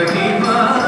Corima